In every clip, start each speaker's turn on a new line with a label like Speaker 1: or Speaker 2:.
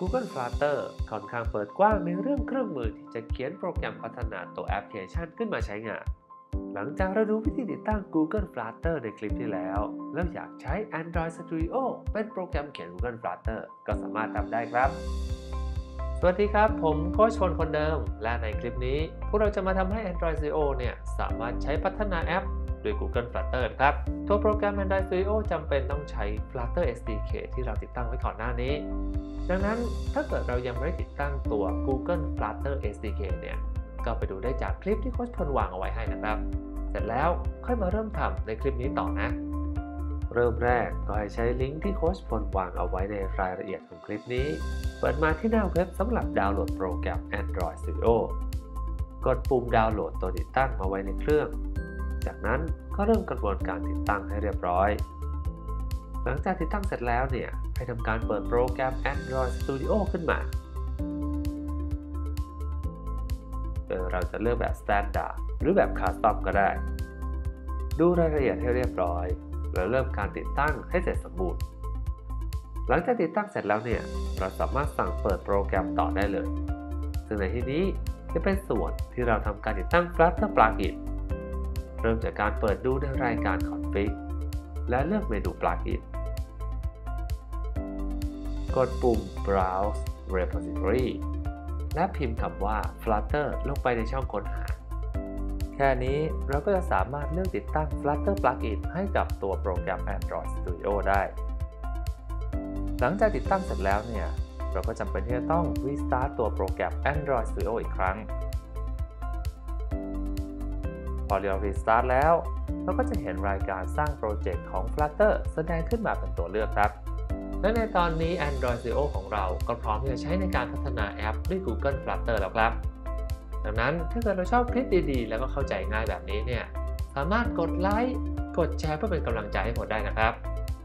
Speaker 1: Google Flutter ค่อนข้างเปิดกว้างในเรื่องเครื่องมือที่จะเขียนโปรแกรมพัฒนาตัวแอปพลิเคชันขึ้นมาใช้งาน หลังจากเราดูวิธีติดตั้ง Google Flutter ในคลิปที่แล้ว แล้วอยากใช้ Android Studio เป็นโปรแกรมเขียน Google Flutter ก็สามารถทำได้ครับ สวัสดีครับ ผมโค้ชชนคนเดิม และในคลิปนี้ พวกเราจะมาทำให้ Android Studio เนี่ย สามารถใช้พัฒนาแอปด้วย Google Flutter ครับ ตัวโปรแกรม Android Studio จำเป็นต้องใช้ Flutter SDK ที่เราติดตั้งไว้ก่อนหน้านี้ ดังนั้นถ้าเกิดเรายังไม่ได้ติดตั้งตัว Google Flutter SDK เนี่ย ก็ไปดูได้จากคลิปที่โค้ชพลวางเอาไว้ให้นะครับ เสร็จแล้วค่อยมาเริ่มทำในคลิปนี้ต่อนะ เริ่มแรกก็ให้ใช้ลิงก์ที่โค้ชพลวางเอาไว้ในรายละเอียดของคลิปนี้ เปิดมาที่หน้าเว็บสำหรับดาวน์โหลดโปรแกรม Android Studio กดปุ่มดาวน์โหลดตัวติดตั้งมาไว้ในเครื่อง จากนั้นก็เริ่มกระบวนการติดตั้งให้เรียบร้อย หลังจากติดตั้งเสร็จแล้วเนี่ย ให้ทำการเปิดโปรแกรม Android Studio ขึ้นมาโดยเราจะเลือกแบบ Standard หรือแบบ Custom ก็ได้ ดูรายละเอียดให้เรียบร้อย แล้วเริ่มการติดตั้งให้เสร็จสมบูรณ์ หลังจากติดตั้งเสร็จแล้วเนี่ยเราสามารถสั่งเปิดโปรแกรมต่อได้เลย ซึ่งในที่นี้จะเป็นส่วนที่เราทำการติดตั้ง Flutter Plugin เริ่มจากการเปิดดูในรายการ Config และเลือกเมนู Plugin กดปุ่ม Browse Repository และพิมพ์คำว่า Flutter ลงไปในช่องค้นหา แค่นี้เราก็จะสามารถเลือกติดตั้ง Flutter Plugin ให้กับตัวโปรแกรม Android Studio ได้ หลังจากติดตั้งเสร็จแล้วเนี่ย เราก็จำเป็นที่จะต้อง Restart ตัวโปรแกรม Android Studio อีกครั้ง พอเรา Restart แล้ว เราก็จะเห็นรายการสร้างโปรเจกต์ของ Flutter แสดงขึ้นมาเป็นตัวเลือกครับ และในตอนนี้ Android Studio ของเราก็พร้อมที่จะใช้ในการพัฒนาแอปด้วย Google Flutter แล้วครับ ดังนั้นถ้าเกิดเราชอบคลิปดีๆ แล้วก็เข้าใจง่ายแบบนี้เนี่ยสามารถกดไลค์กดแชร์เพื่อเป็นกำลังใจให้ผมได้นะครับ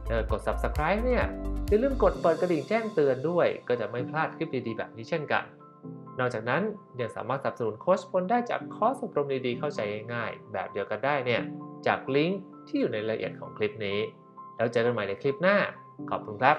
Speaker 1: เออกด Subscribe เนี่ยอย่าลืมกดเปิดกระดิ่งแจ้งเตือนด้วย ก็จะไม่พลาดคลิปดีๆ แบบนี้เช่นกัน นอกจากนั้นยังสามารถสนับสนุนโค้ชพลได้จากคอร์สอบรมดีๆเข้าใจง่ายๆแบบเดียวกันได้เนี่ยจากลิงก์ที่อยู่ในรายละเอียดของคลิปนี้ แล้วเจอกันใหม่ในคลิปหน้าขอบคุณครับ